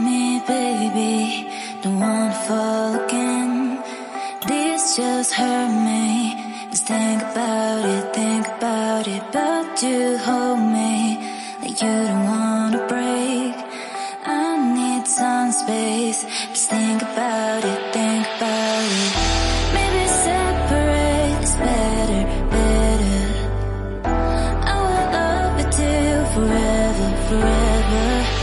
me, baby. Don't wanna fall again. This just hurt me. Just think about it, think about it. But you hold me like you don't wanna break. I need some space. Just think about it, think about it. Maybe separate is better, better. I will love forever, forever.